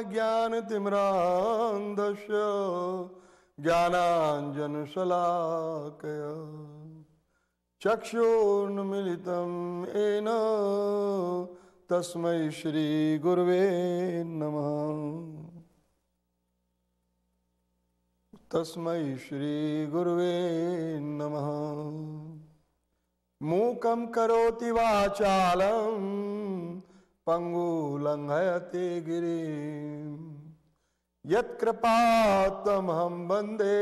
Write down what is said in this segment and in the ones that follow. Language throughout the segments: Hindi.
ज्ञानतिम्रान्धस्य ज्ञानाञ्जनशलाकया चक्षुर्न्मिलितं येन तस्मै श्रीगुर्वे नमः। तस्मै श्रीगुर्वे नमः। मूकं करोति वाचालं पङ्गुलङ्घयते गिरिं यत्कृपात्तमहं वंदे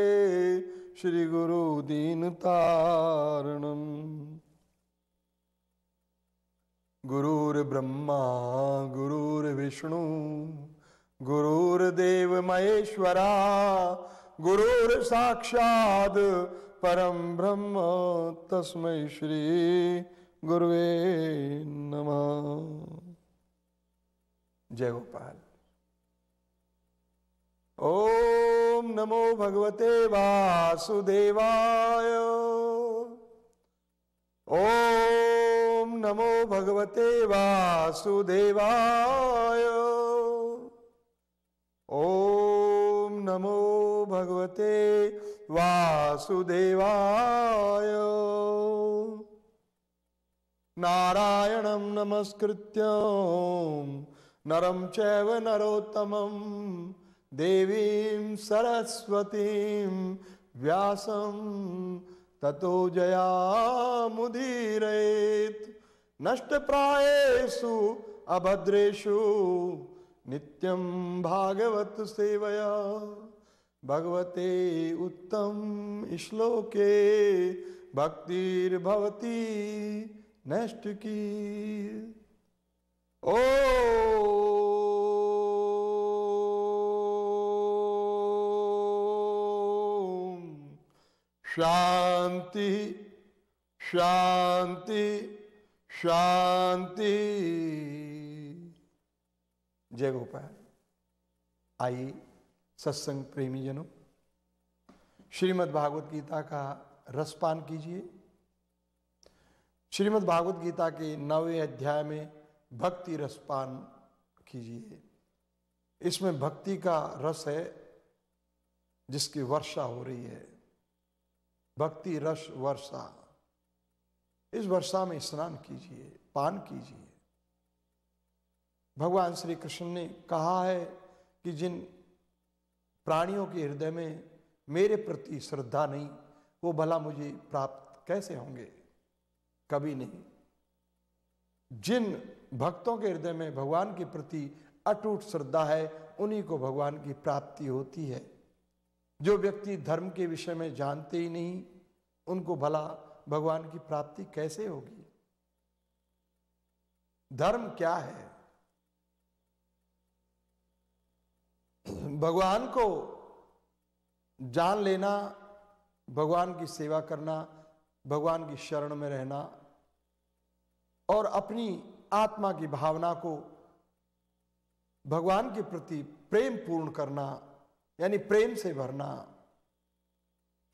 श्रीगुरुदीनतारणम्। गुरुर्ब्रह्मा, गुरुर्विष्णु, गुरुर्देव महेश्वरा, गुरुर्साक्षात् परम ब्रह्म, तस्मै श्री गुरुवे नमः। जय गोपाल ओम नमो भगवते वासुदेवाय। ओम नमो भगवते वासुदेवाय। ओम नमो भगवते वासुदेवाय। नारायणं नमस्कृत्य। नरं चैव नरोत्तमं देवीं सरस्वतीं व्यासं ततो जयामुदीरयेत्। नष्टप्रायेषु अभद्रेषु नित्यं भागवत सेवया। भगवते उत्तम श्लोके भक्तिर्भवती नष्ट की। ओ शांति शांति शांति। जय गोपाल। आइए सत्संग प्रेमी जनों श्रीमद् भागवत गीता का रसपान कीजिए। श्रीमद् भागवत गीता के नवे अध्याय में भक्ति रसपान कीजिए। इसमें भक्ति का रस है जिसकी वर्षा हो रही है। भक्ति रस वर्षा। इस वर्षा में स्नान कीजिए, पान कीजिए। भगवान श्री कृष्ण ने कहा है कि जिन प्राणियों के हृदय में मेरे प्रति श्रद्धा नहीं, वो भला मुझे प्राप्त कैसे होंगे? कभी नहीं। जिन भक्तों के हृदय में भगवान के प्रति अटूट श्रद्धा है, उन्हीं को भगवान की प्राप्ति होती है। जो व्यक्ति धर्म के विषय में जानते ही नहीं, उनको भला भगवान की प्राप्ति कैसे होगी? धर्म क्या है? भगवान को जान लेना, भगवान की सेवा करना, भगवान की शरण में रहना और अपनी आत्मा की भावना को भगवान के प्रति प्रेम पूर्ण करना, यानी प्रेम से भरना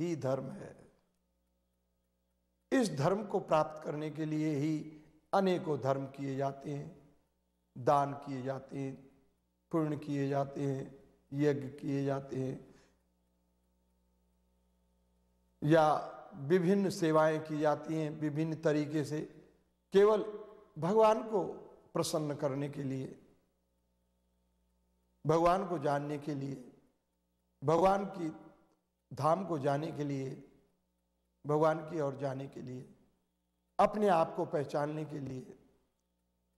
ही धर्म है। इस धर्म को प्राप्त करने के लिए ही अनेकों धर्म किए जाते हैं। दान किए जाते हैं, पुण्य किए जाते हैं, यज्ञ किए जाते हैं, या विभिन्न सेवाएँ की जाती हैं विभिन्न तरीके से। केवल भगवान को प्रसन्न करने के लिए, भगवान को जानने के लिए, भगवान की धाम को जाने के लिए, भगवान की ओर जाने के लिए, अपने आप को पहचानने के लिए,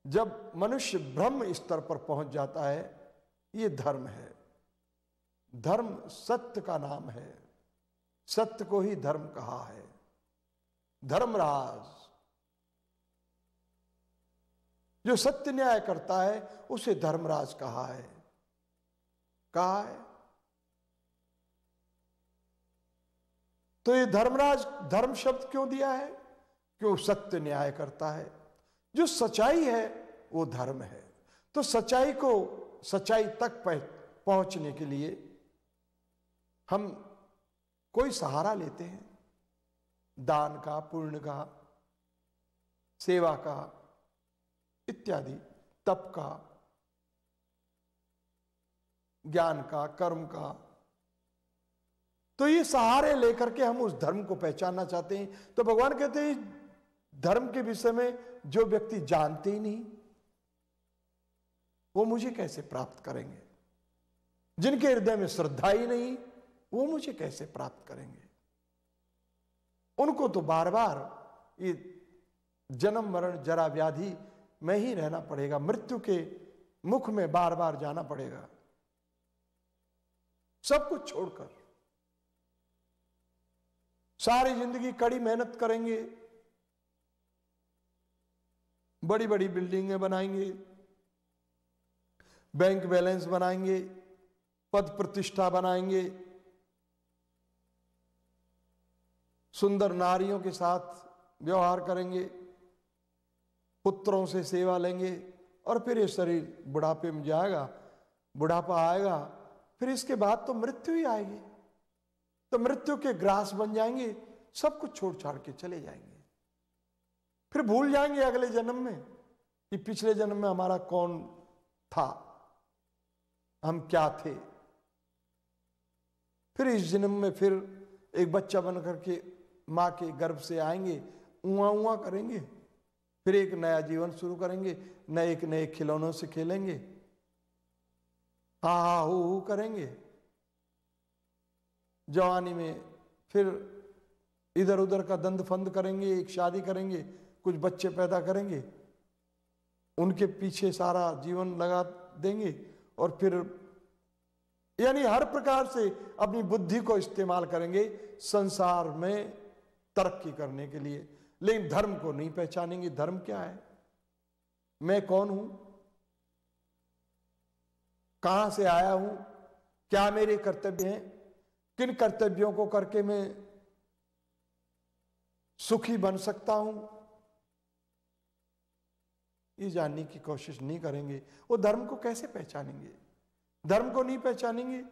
जब मनुष्य ब्रह्म स्तर पर पहुँच जाता है, ये धर्म है। धर्म सत्य का नाम है। सत्य को ही धर्म कहा है। धर्मराज। जो सत्य न्याय करता है, उसे धर्मराज कहा है। कहा है। तो ये धर्मराज, धर्म शब्द क्यों दिया है? क्यों सत्य न्याय करता है? जो सच्चाई है, वो धर्म है। तो सच्चाई को, सच्चाई तक पहुँचने के लिए हम कोई सहारा लेते हैं। दान का, पुण्य का, सेवा का इत्यादि, तप का, ज्ञान का, कर्म का। तो ये सहारे लेकर के हम उस धर्म को पहचानना चाहते हैं। तो भगवान कहते हैं, धर्म के विषय में जो व्यक्ति जानते ही नहीं, वो मुझे कैसे प्राप्त करेंगे? जिनके हृदय में श्रद्धा ही नहीं, वो मुझे कैसे प्राप्त करेंगे? उनको तो बार बार ये जन्म, मरण, जरा, व्याधि में ही रहना पड़ेगा। मृत्यु के मुख में बार बार जाना पड़ेगा। सब कुछ छोड़कर। सारी ज़िंदगी कड़ी मेहनत करेंगे। बड़ी बड़ी बिल्डिंगें बनाएँगे। बैंक बैलेंस बनाएँगे। पद प्रतिष्ठा बनाएँगे। सुंदर नारियों के साथ व्यवहार करेंगे। पुत्रों से सेवा लेंगे और फिर ये शरीर बुढ़ापे में जाएगा, बुढ़ापा आएगा, फिर इसके बाद तो मृत्यु ही आएगी। तो मृत्यु के ग्रास बन जाएँगे, सब कुछ छोड़ छाड़ के चले जाएँगे। फिर भूल जाएँगे अगले जन्म में कि पिछले जन्म में हमारा कौन था, हम क्या थे। फिर इस जन्म में फिर एक बच्चा बन करके माँ के गर्भ से आएँगे उआ उआ करेंगे। फिर एक नया जीवन शुरू करेंगे नए एक नए खिलौनों से खेलेंगे। हा हा हु हु करेंगे। जवानी में फिर इधर उधर का दंद फंद करेंगे, एक शादी करेंगे, कुछ बच्चे पैदा करेंगे। उनके पीछे सारा जीवन लगा देंगे और फिर यानी हर प्रकार से अपनी बुद्धि को इस्तेमाल करेंगे संसार में तरक्की करने के लिए। लेकिन धर्म को नहीं पहचानेंगे। धर्म क्या है? मैं कौन हूँ? कहाँ से आया हूँ? क्या मेरे कर्तव्य हैं? किन कर्तव्यों को करके मैं सुखी बन सकता हूँ? ये जानने की कोशिश नहीं करेंगे। वो धर्म को कैसे पहचानेंगे? धर्म को नहीं पहचानेंगे?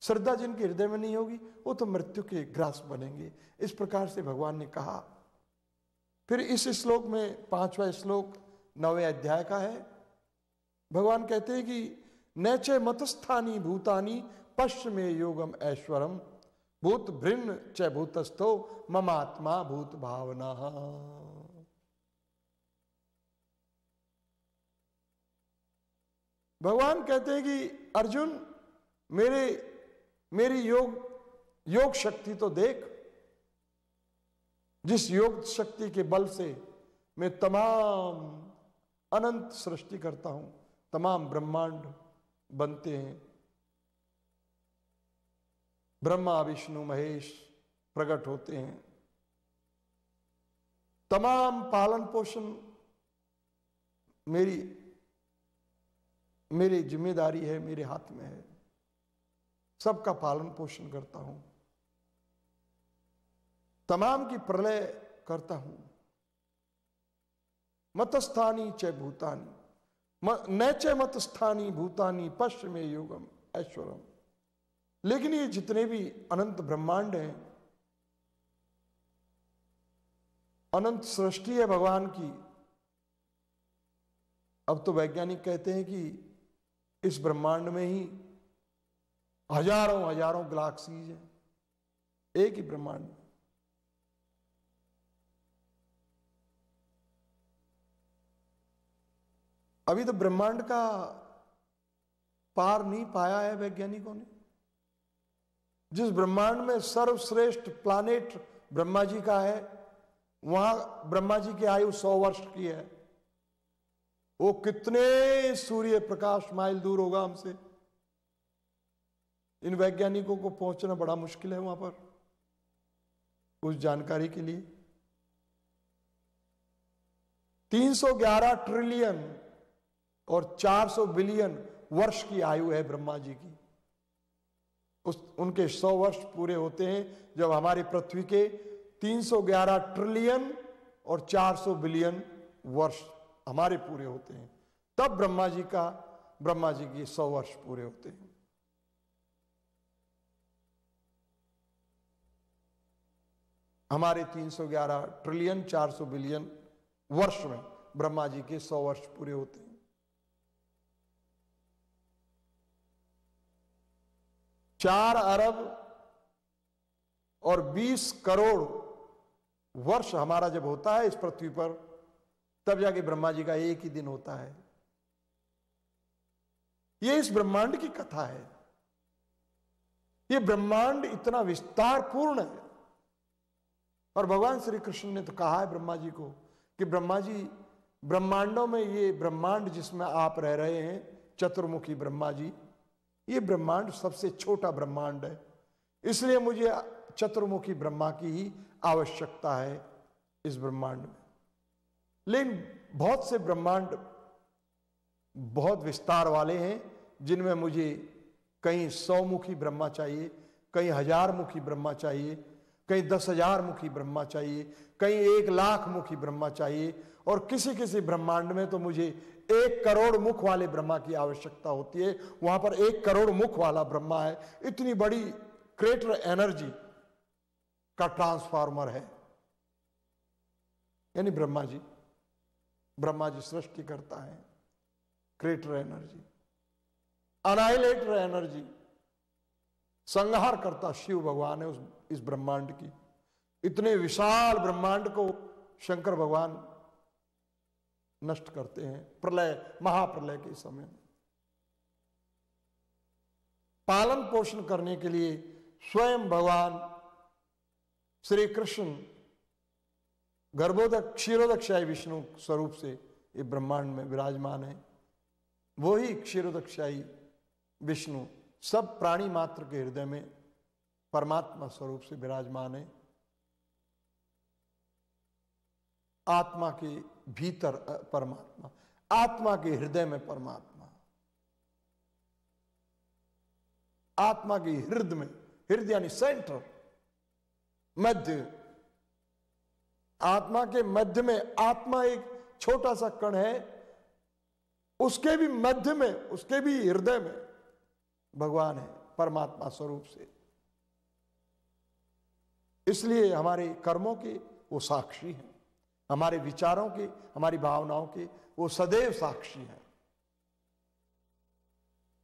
श्रद्धा जिनके हृदय में नहीं होगी, वो तो मृत्यु के ग्रास बनेंगे। इस प्रकार से भगवान ने कहा फिर इस श्लोक में पांचवा श्लोक नवे अध्याय का है। भगवान कहते हैं कि, नैचे मतस्थानी भूतानी पश्चिमे योगम ऐश्वरम, भूत भृन्न च भूतस्थो ममात्मा भूत भावना। भगवान कहते हैं कि, अर्जुन, मेरे, मेरी योग योग शक्ति तो देख जिस योग शक्ति के बल से मैं तमाम अनंत सृष्टि करता हूँ, तमाम ब्रह्मांड बनते हैं। ब्रह्मा, विष्णु, महेश प्रकट होते हैं। तमाम पालन पोषण मेरी मेरी ज़िम्मेदारी है, मेरे हाथ में है। सबका पालन पोषण करता हूँ। तमाम की प्रलय करता हूँ। मतस्थानी च भूतानी न च मतस्थानी भूतानी, पश्चिमे योगम, ऐश्वरम। लेकिन ये जितने भी अनंत ब्रह्मांड हैं, अनंत सृष्टि है भगवान की, अब तो वैज्ञानिक कहते हैं कि इस ब्रह्मांड में ही हज़ारों हज़ारों गैलेक्सीज हैं। एक ही ब्रह्मांड। अभी तो ब्रह्मांड का पार नहीं पाया है वैज्ञानिकों ने। जिस ब्रह्मांड में सर्वश्रेष्ठ प्लानेट ब्रह्मा जी का है, वहाँ ब्रह्मा जी की आयु सौ वर्ष की है। वो कितने सूर्य प्रकाश माइल दूर होगा हमसे? इन वैज्ञानिकों को पहुँचना बड़ा मुश्किल है वहाँ पर, उस जानकारी के लिए। 311 ट्रिलियन और 400 बिलियन वर्ष की आयु है ब्रह्मा जी की। उस, उनके 100 वर्ष पूरे होते हैं जब हमारी पृथ्वी के 311 ट्रिलियन और 400 बिलियन वर्ष हमारे पूरे होते हैं। तब ब्रह्मा जी का, ब्रह्मा जी की 100 वर्ष पूरे होते हैं। हमारे 311 ट्रिलियन 400 बिलियन वर्ष में ब्रह्मा जी के 100 वर्ष पूरे होते हैं। चार अरब और बीस करोड़ वर्ष हमारा जब होता है इस पृथ्वी पर, तब जाके ब्रह्मा जी का एक ही दिन होता है। ये इस ब्रह्मांड की कथा है। ये ब्रह्मांड इतना विस्तार पूर्ण है। और भगवान श्री कृष्ण ने तो कहा है ब्रह्मा जी को कि ब्रह्मा जी, ब्रह्मांडों में ये ब्रह्मांड जिसमें आप रह रहे हैं, चतुर्मुखी ब्रह्मा जी ये ब्रह्मांड सबसे छोटा ब्रह्मांड है। इसलिए मुझे चतुर्मुखी ब्रह्मा की ही आवश्यकता है इस ब्रह्मांड में। लेकिन बहुत से ब्रह्मांड बहुत विस्तार वाले हैं, जिनमें मुझे कहीं सौ मुखी ब्रह्मा चाहिए कहीं हज़ार मुखी ब्रह्मा चाहिए कहीं दस हज़ार मुखी ब्रह्मा चाहिए कहीं एक लाख मुखी ब्रह्मा चाहिए, और किसी किसी ब्रह्मांड में तो मुझे एक करोड़ मुख वाले ब्रह्मा की आवश्यकता होती है। वहाँ पर एक करोड़ मुख वाला ब्रह्मा है। इतनी बड़ी क्रेटर एनर्जी का ट्रांसफार्मर है। यानी ब्रह्मा जी ब्रह्मा जी सृष्टि करता है। क्रेटर एनर्जी अनाइलेटर एनर्जी, संहार करता शिव भगवान है उस, इस ब्रह्मांड की। इतने विशाल ब्रह्मांड को शंकर भगवान नष्ट करते हैं, प्रलय, महाप्रलय के समय। पालन पोषण करने के लिए स्वयं भगवान श्री कृष्ण गर्भोदक क्षीरोदक्षाय विष्णु स्वरूप से ये ब्रह्मांड में विराजमान है। वो ही क्षीरोदक्षाई विष्णु सब प्राणी मात्र के हृदय में परमात्मा स्वरूप से विराजमान है। आत्मा के भीतर परमात्मा। आत्मा के हृदय में परमात्मा। आत्मा के हृदय में हृदय यानी सेंटर, मध्य। आत्मा के मध्य में, आत्मा एक छोटा सा कण है, उसके भी मध्य में, उसके भी हृदय में भगवान है, परमात्मा स्वरूप से। इसलिए हमारे कर्मों के वो साक्षी हैं। हमारे विचारों के, हमारी भावनाओं के, वो सदैव साक्षी हैं।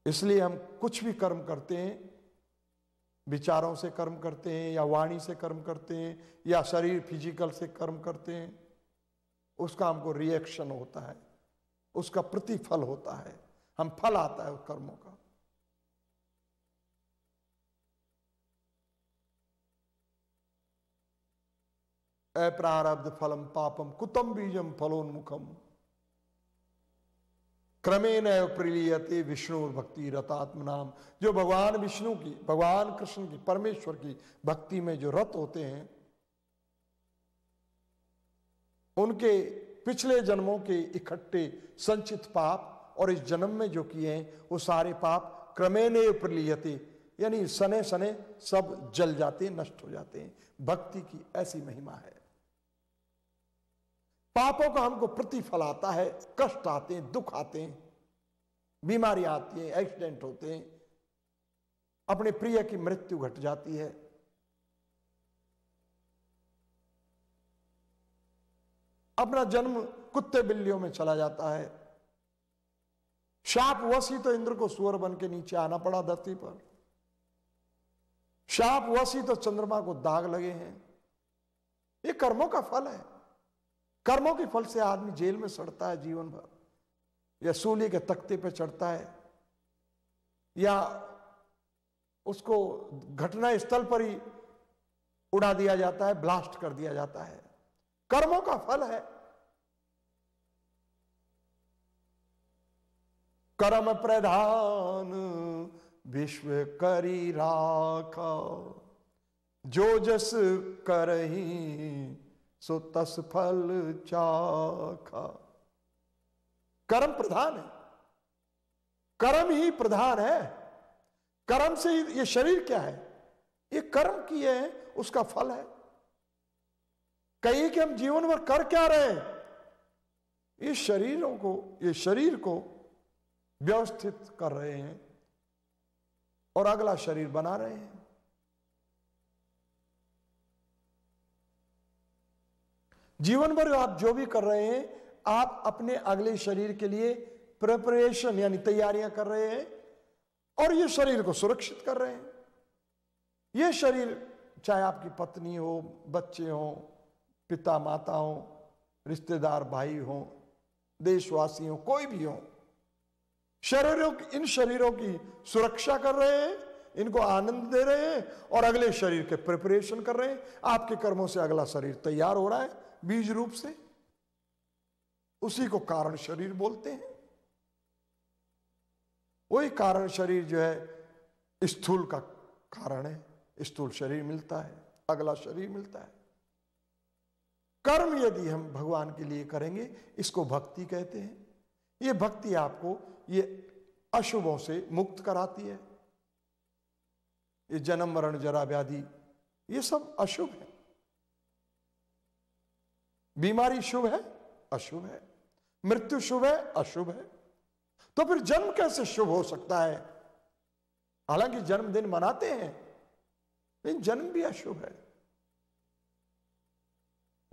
इसलिए हम कुछ भी कर्म करते हैं, विचारों से कर्म करते हैं, या वाणी से कर्म करते हैं, या शरीर फ़िज़िकल से कर्म करते हैं, उसका हमको रिएक्शन होता है, उसका प्रतिफल होता है, हम फल आता है उस कर्मों का। अप्रारब्ध फलम पापम, कुतम बीजम फलोन्मुखम। क्रमेण प्रिलियते विष्णु भक्ति रतात्म नाम जो भगवान विष्णु की, भगवान कृष्ण की, परमेश्वर की भक्ति में जो रत होते हैं, उनके पिछले जन्मों के इकट्ठे संचित पाप और इस जन्म में जो किए हैं, वो सारे पाप क्रमेण प्रलियते, यानी सने सने सब जल जाते, नष्ट हो जाते हैं। भक्ति की ऐसी महिमा है। पापों का हमको प्रतिफल आता है, कष्ट आते हैं, दुख आते हैं, बीमारी आती है, एक्सीडेंट होते हैं, अपने प्रिय की मृत्यु घट जाती है। अपना जन्म कुत्ते बिल्लियों में चला जाता है। शाप वसी तो इंद्र को सुअर बन के नीचे आना पड़ा धरती पर। शाप वसी तो चंद्रमा को दाग लगे हैं। ये कर्मों का फल है। कर्मों के फल से आदमी जेल में सड़ता है जीवन भर, या सूली के तख्ते पे चढ़ता है, या उसको घटना स्थल पर ही उड़ा दिया जाता है, ब्लास्ट कर दिया जाता है। कर्मों का फल है। कर्म प्रधान विश्व करी राखा, जो जस करही सो तस फल चाखा। कर्म प्रधान है। कर्म ही प्रधान है। कर्म से ही ये शरीर क्या है? ये कर्म किए हैं, उसका फल है। कहीं कि हम जीवन भर कर क्या रहे हैं? इस शरीरों को, ये शरीर को व्यवस्थित कर रहे हैं और अगला शरीर बना रहे हैं। जीवन भर आप जो भी कर रहे हैं, आप अपने अगले शरीर के लिए प्रिपरेशन यानी तैयारियाँ कर रहे हैं, और ये शरीर को सुरक्षित कर रहे हैं। ये शरीर, चाहे आपकी पत्नी हो, बच्चे हो पिता माता हो, रिश्तेदार भाई हो, देशवासी हो, कोई भी हो, शरीरों की, इन शरीरों की सुरक्षा कर रहे हैं, इनको आनंद दे रहे हैं, और अगले शरीर के प्रिपरेशन कर रहे हैं। आपके कर्मों से अगला शरीर तैयार हो रहा है। बीज रूप से, उसी को कारण शरीर बोलते हैं। वही कारण शरीर जो है, स्थूल का कारण है, स्थूल शरीर मिलता है, अगला शरीर मिलता है। कर्म यदि हम भगवान के लिए करेंगे, इसको भक्ति कहते हैं। ये भक्ति आपको ये अशुभों से मुक्त कराती है। ये जन्म, मरण, जरा, व्याधि, ये सब अशुभ है। बीमारी शुभ है, अशुभ है। मृत्यु शुभ है, अशुभ है। तो फिर जन्म कैसे शुभ हो सकता है? हालाँकि जन्मदिन मनाते हैं, लेकिन जन्म भी अशुभ है।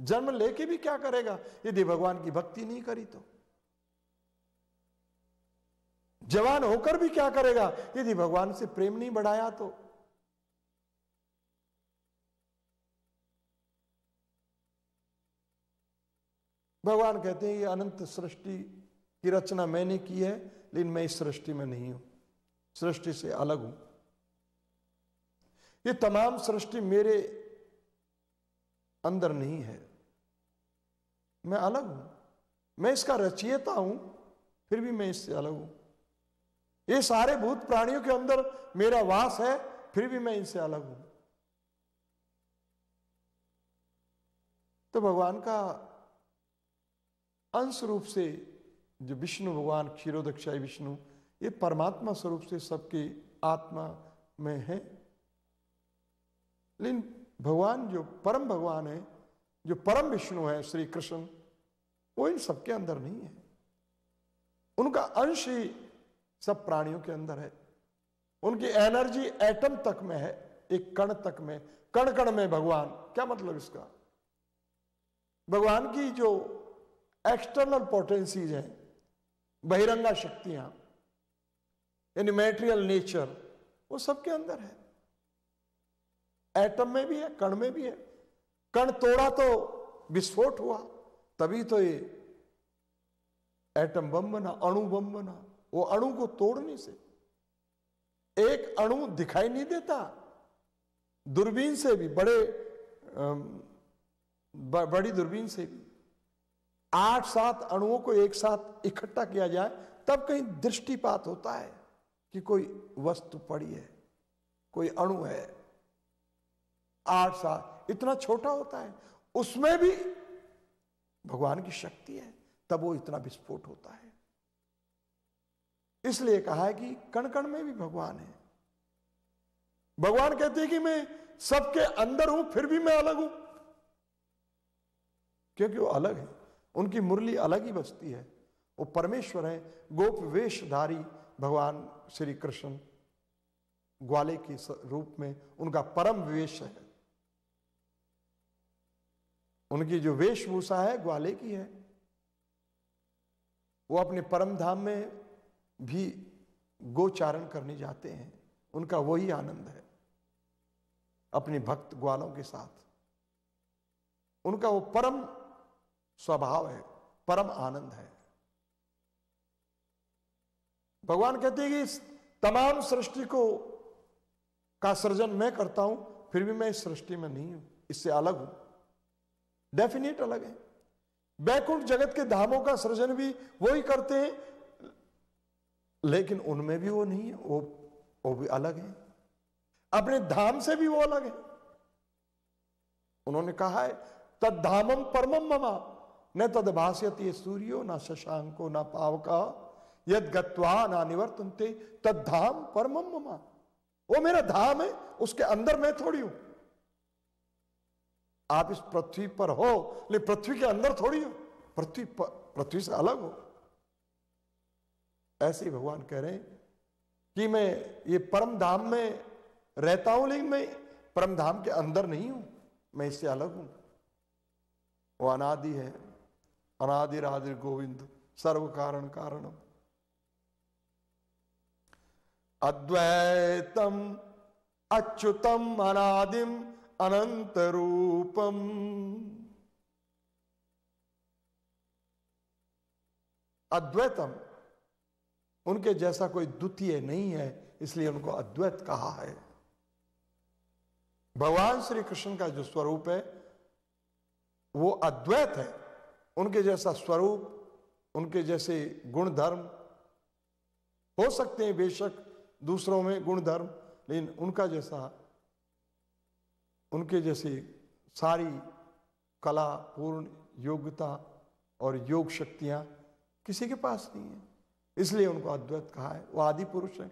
जन्म लेके भी क्या करेगा? यदि भगवान की भक्ति नहीं करी तो। जवान होकर भी क्या करेगा? यदि भगवान से प्रेम नहीं बढ़ाया तो। भगवान कहते हैं, ये अनंत सृष्टि की रचना मैंने की है, लेकिन मैं इस सृष्टि में नहीं हूँ। सृष्टि से अलग हूँ। ये तमाम सृष्टि मेरे अंदर नहीं है। मैं अलग हूँ। मैं इसका रचयिता हूँ, फिर भी मैं इससे अलग हूँ। ये सारे भूत प्राणियों के अंदर मेरा वास है, फिर भी मैं इनसे अलग हूँ। तो भगवान का अंश रूप से जो विष्णु, भगवान क्षीरोदक्षाई विष्णु, ये परमात्मा स्वरूप से सबकी आत्मा में है। लेकिन भगवान जो परम भगवान है, जो परम विष्णु है, श्री कृष्ण, वो इन सबके अंदर नहीं है। उनका अंश ही सब प्राणियों के अंदर है। उनकी एनर्जी एटम तक में है, एक कण तक में, कण कण में भगवान। क्या मतलब इसका? भगवान की जो एक्सटर्नल पोटेंसीज हैं, बहिरंगा शक्तियाँ, यानी मेटेरियल नेचर वो सबके अंदर है। एटम में भी है, कण में भी है। कण तोड़ा तो विस्फोट हुआ, तभी तो ये एटम बम बना, अणु बम बना। वो अणु को तोड़ने से, एक अणु दिखाई नहीं देता, दूरबीन से भी, बड़े बड़ी दूरबीन से भी। आठ सात अणुओं को एक साथ इकट्ठा किया जाए, तब कहीं दृष्टिपात होता है कि कोई वस्तु पड़ी है, कोई अणु है। आठ सात इतना छोटा होता है, उसमें भी भगवान की शक्ति है, तब वो इतना विस्फोट होता है। इसलिए कहा है कि कण कण में भी भगवान है। भगवान कहते हैं कि मैं सबके अंदर हूँ, फिर भी मैं अलग हूँ। क्योंकि वो अलग है। उनकी मुरली अलग ही बसती है। वो परमेश्वर है, गोप वेशधारी भगवान श्री कृष्ण ग्वाले के रूप में उनका परम वेश है। उनकी जो वेशभूषा है, ग्वाले की है। वो अपने परम धाम में भी गोचारण करने जाते हैं। उनका वही आनंद है, अपने भक्त ग्वालों के साथ। उनका वो परम स्वभाव है, परम आनंद है। भगवान कहते हैं कि तमाम सृष्टि को का सृजन मैं करता हूँ, फिर भी मैं इस सृष्टि में नहीं हूँ, इससे अलग हूँ। डेफिनेट अलग है। बैकुंठ जगत के धामों का सृजन भी वो ही करते हैं, लेकिन उनमें भी वो नहीं है, वो वो भी अलग है। अपने धाम से भी वो अलग है। उन्होंने कहा है तद धामम परमम ममा। न तद भाष्यति सूर्यो, न शशांको, न पावका, यद गत्वा ना निवर्तनते तद धाम परम वो मेरा धाम है, उसके अंदर मैं थोड़ी हूँ। आप इस पृथ्वी पर हो लेकिन पृथ्वी के अंदर थोड़ी हो। पृथ्वी पृथ्वी से अलग हो। ऐसे ही भगवान कह रहे हैं कि मैं ये परम धाम में रहता हूँ, लेकिन मैं परम धाम के अंदर नहीं हूँ, मैं इससे अलग हूँ। वो अनादि है। अनादिरादिर गोविंद सर्व कारण कारणम। अद्वैतम, अच्युतम, अनादिम, अनंत रूपम। अद्वैतम, उनके जैसा कोई द्वितीय नहीं है, इसलिए उनको अद्वैत कहा है। भगवान श्री कृष्ण का जो स्वरूप है, वो अद्वैत है। उनके जैसा स्वरूप, उनके जैसे गुण धर्म हो सकते हैं बेशक दूसरों में गुण धर्म लेकिन उनका जैसा, उनके जैसे सारी कला, पूर्ण योग्यता और योग शक्तियाँ किसी के पास नहीं है। इसलिए उनको अद्वैत कहा है। वो आदि पुरुष है।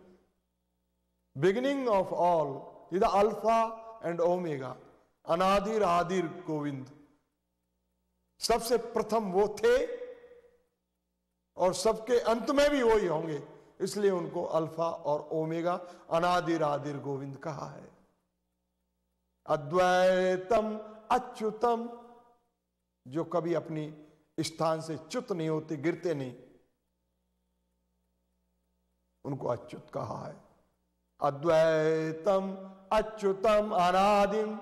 Beginning of all is alpha and omega अनादिर आदिर गोविंद। सबसे प्रथम वो थे और सबके अंत में भी वही होंगे। इसलिए उनको अल्फ़ा और ओमेगा अनादिर आदिर गोविंद कहा है। अद्वैतम, अच्युतम, जो कभी अपनी स्थान से च्युत नहीं होते, गिरते नहीं, उनको अच्युत कहा है। अद्वैतम, अच्युतम, अनादिम,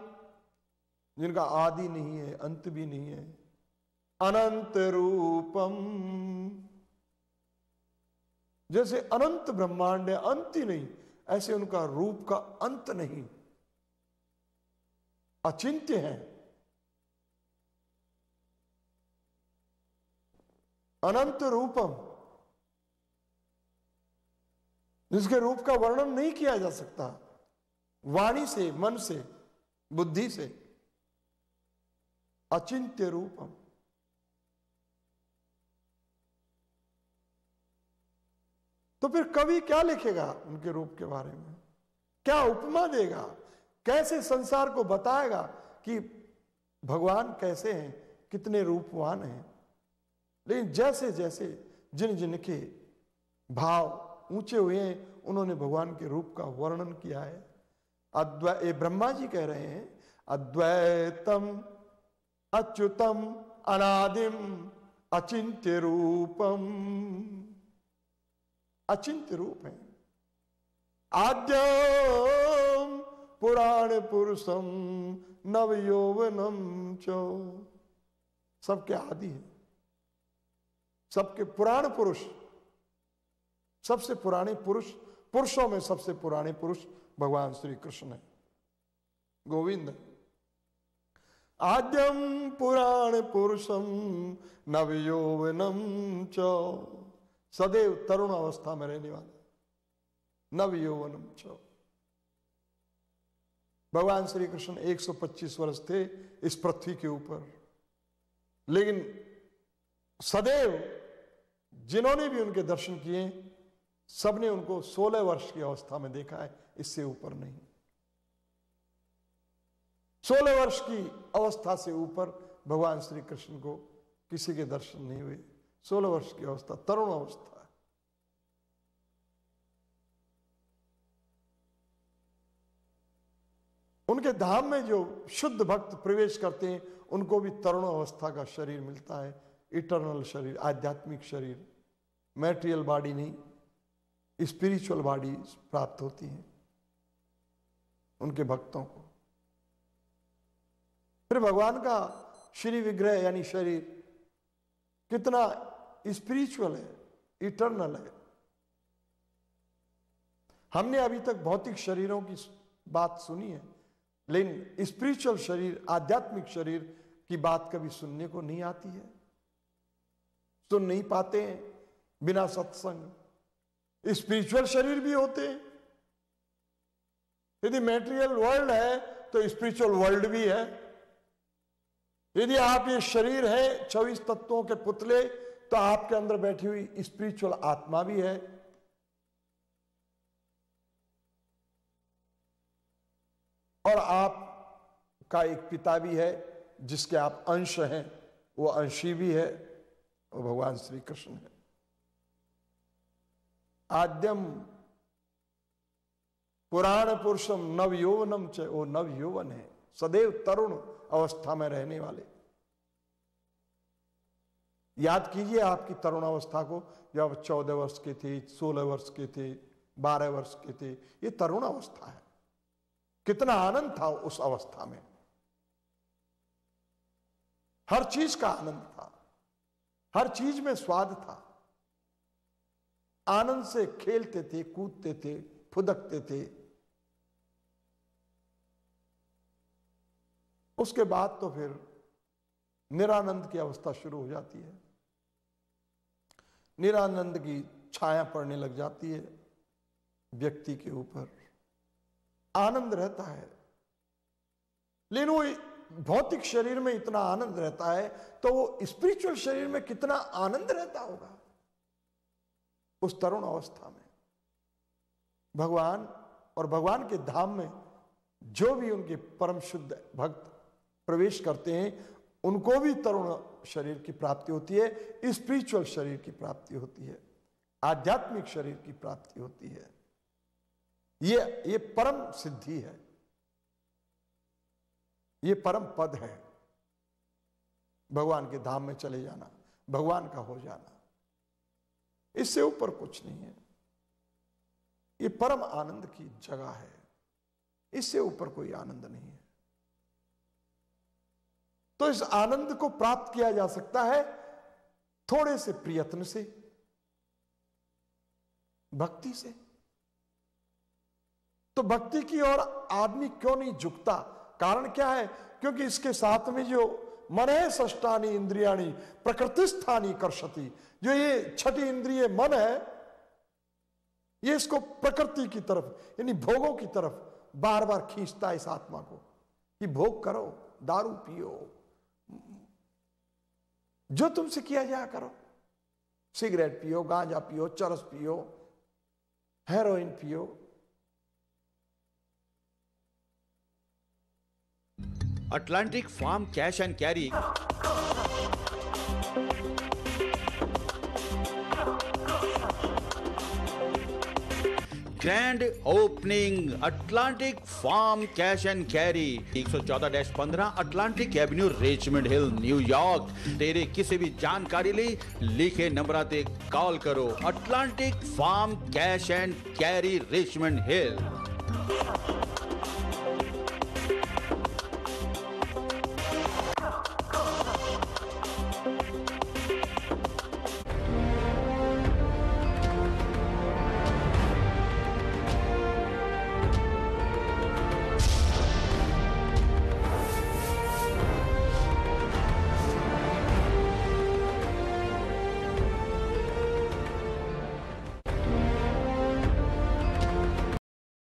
जिनका आदि नहीं है, अंत भी नहीं है। अनंत रूपम जैसे अनंत ब्रह्मांड है, अंत ही नहीं, ऐसे उनका रूप का अंत नहीं। अचिंत्य है। अनंत रूपम जिसके रूप का वर्णन नहीं किया जा सकता, वाणी से, मन से, बुद्धि से, अचिंत्य रूपम। तो फिर कवि क्या लिखेगा उनके रूप के बारे में? क्या उपमा देगा? कैसे संसार को बताएगा कि भगवान कैसे हैं, कितने रूपवान हैं? लेकिन जैसे जैसे जिन जिन के भाव ऊँचे हुए हैं, उन्होंने भगवान के रूप का वर्णन किया है। अद्वै, ये ब्रह्मा जी कह रहे हैं, अद्वैतम, अच्युतम, अनादिम, अचिंत्य रूपम। अचिंत्य रूप है। आद्यम पुराण पुरुषम नव यौवनम चो। सबके आदि है। सबके पुराण पुरुष। सबसे पुराने पुरुष, पुरुषों में सबसे पुराने पुरुष भगवान श्री कृष्ण है। गोविंद। आद्यम पुराण पुरुषम नव यौवनम चो। सदैव तरुण अवस्था में रहने वाला नव यौवनम चो भगवान श्री कृष्ण 125 वर्ष थे इस पृथ्वी के ऊपर। लेकिन सदैव जिन्होंने भी उनके दर्शन किए, सबने उनको 16 वर्ष की अवस्था में देखा है, इससे ऊपर नहीं। 16 वर्ष की अवस्था से ऊपर भगवान श्री कृष्ण को किसी के दर्शन नहीं हुए। सोलह वर्ष की अवस्था तरुण अवस्था उनके धाम में जो शुद्ध भक्त प्रवेश करते हैं, उनको भी तरुण अवस्था का शरीर मिलता है इटर्नल शरीर, आध्यात्मिक शरीर मैटेरियल बॉडी नहीं स्पिरिचुअल बॉडी प्राप्त होती है उनके भक्तों को। फिर भगवान का श्री विग्रह यानी शरीर कितना स्पिरिचुअल है इटर्नल है। हमने अभी तक भौतिक शरीरों की बात सुनी है, लेकिन स्पिरिचुअल शरीर, आध्यात्मिक शरीर की बात कभी सुनने को नहीं आती है। सुन नहीं पाते हैं, बिना सत्संग। स्पिरिचुअल शरीर भी होते हैं। यदि मेटेरियल वर्ल्ड है तो स्पिरिचुअल वर्ल्ड भी है। यदि आप ये शरीर है, चौबीस तत्वों के पुतले तो आपके अंदर बैठी हुई स्पिरिचुअल आत्मा भी है। और आप का एक पिता भी है, जिसके आप अंश हैं, वो अंशी भी है, वो भगवान श्री कृष्ण है। आद्यम पुराण पुरुषम नव यौवनम च, वो नव यौवन है, सदैव तरुण अवस्था में रहने वाले। याद कीजिए आपकी तरुण अवस्था को, जब चौदह वर्ष के थे, सोलह वर्ष के थे, बारह वर्ष के थे, ये तरुण अवस्था है। कितना आनंद था उस अवस्था में। हर चीज़ का आनंद था, हर चीज़ में स्वाद था। आनंद से खेलते थे, कूदते थे, फुदकते थे। उसके बाद तो फिर निरानंद की अवस्था शुरू हो जाती है। निरानंद की छाया पड़ने लग जाती है व्यक्ति के ऊपर। आनंद रहता है। लेकिन वो भौतिक शरीर में इतना आनंद रहता है तो वो स्पिरिचुअल शरीर में कितना आनंद रहता होगा? उस तरुण अवस्था में। भगवान और भगवान के धाम में जो भी उनके परम शुद्ध भक्त प्रवेश करते हैं, उनको भी तरुण शरीर की प्राप्ति होती है स्पिरिचुअल शरीर की प्राप्ति होती है, आध्यात्मिक शरीर की प्राप्ति होती है। ये ये परम सिद्धि है। ये परम पद है। भगवान के धाम में चले जाना, भगवान का हो जाना, इससे ऊपर कुछ नहीं है। ये परम आनंद की जगह है। इससे ऊपर कोई आनंद नहीं है। तो इस आनंद को प्राप्त किया जा सकता है थोड़े से प्रयत्न से, भक्ति से। तो भक्ति की ओर आदमी क्यों नहीं झुकता? कारण क्या है? क्योंकि इसके साथ में जो मन है सष्टानी इंद्रियाणी प्रकृति स्थानी कर्षति, जो ये छठी इंद्रिय मन है, ये इसको प्रकृति की तरफ़, यानी भोगों की तरफ़ बार बार खींचता है इस आत्मा को। कि भोग करो, दारू पियो। जो तुमसे किया जाया करो सिगरेट पियो, गांजा पियो, चरस पियो हेरोइन पियो Atlantic Farm Cash and Carry. Grand opening Atlantic Farm Cash and Carry 114-15 Atlantic Avenue Richmond Hill New York तेरे किसी भी जानकारी ली लिखे नंबर आते कॉल करो। Atlantic Farm Cash and Carry Richmond Hill